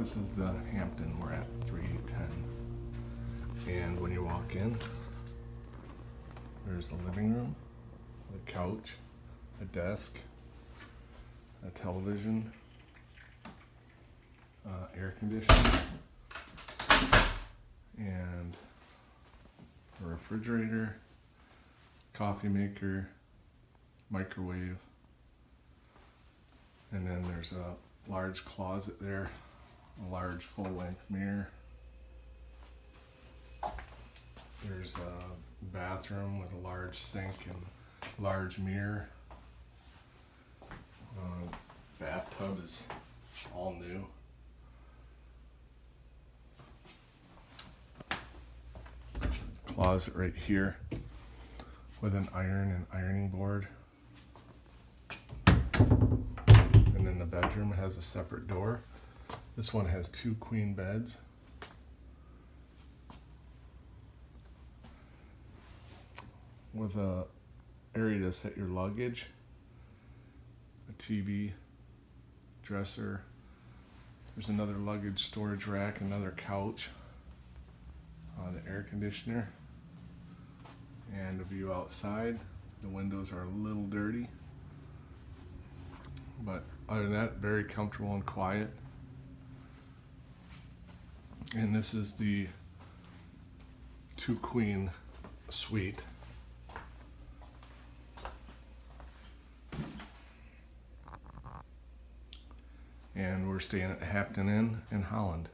This is the Hampton. We're at 310. And when you walk in, there's the living room, the couch, a desk, a television, uh, air conditioning, and a refrigerator, coffee maker, microwave, and then there's a large closet there, large full-length mirror. There's a bathroom with a large sink and large mirror. Uh, bathtub is all new. Closet right here with an iron and ironing board. And then the bedroom has a separate door. This one has two queen beds. With a area to set your luggage, a TV, dresser. There's another luggage storage rack, another couch, uh, the air conditioner, and a view outside. The windows are a little dirty, but other than that, very comfortable and quiet. And this is the two queen suite. And we're staying at Hampton Inn in Holland.